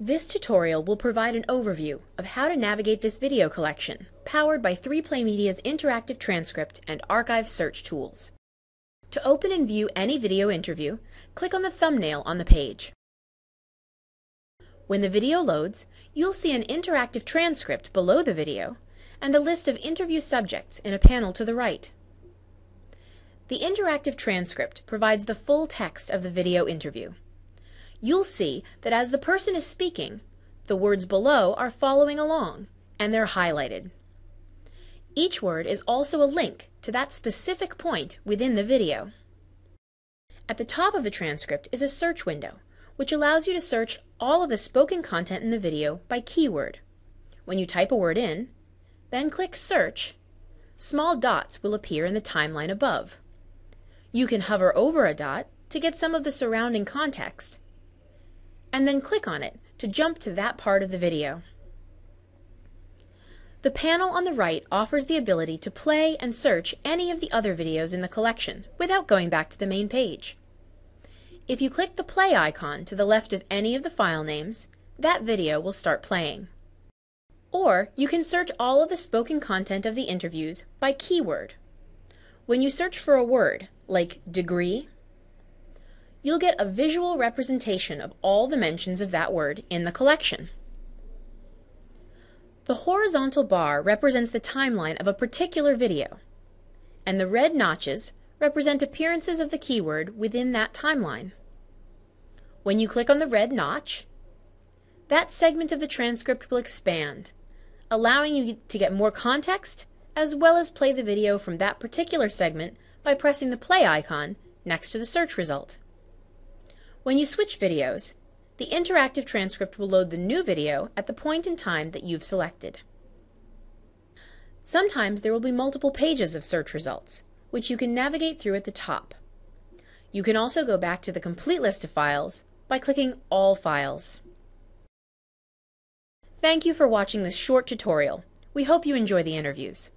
This tutorial will provide an overview of how to navigate this video collection, powered by 3Play Media's interactive transcript and archive search tools. To open and view any video interview, click on the thumbnail on the page. When the video loads, you'll see an interactive transcript below the video and a list of interview subjects in a panel to the right. The interactive transcript provides the full text of the video interview you'll see that as the person is speaking, the words below are following along and they're highlighted. Each word is also a link to that specific point within the video. At the top of the transcript is a search window, which allows you to search all of the spoken content in the video by keyword. When you type a word in, then click Search, small dots will appear in the timeline above. You can hover over a dot to get some of the surrounding context, and then click on it to jump to that part of the video. The panel on the right offers the ability to play and search any of the other videos in the collection without going back to the main page. If you click the play icon to the left of any of the file names, that video will start playing. Or you can search all of the spoken content of the interviews by keyword. When you search for a word, like degree, you'll get a visual representation of all the mentions of that word in the collection. The horizontal bar represents the timeline of a particular video, and the red notches represent appearances of the keyword within that timeline. When you click on the red notch, that segment of the transcript will expand, allowing you to get more context as well as play the video from that particular segment by pressing the play icon next to the search result. When you switch videos, the interactive transcript will load the new video at the point in time that you've selected. Sometimes there will be multiple pages of search results, which you can navigate through at the top. You can also go back to the complete list of files by clicking All Files. Thank you for watching this short tutorial. We hope you enjoy the interviews.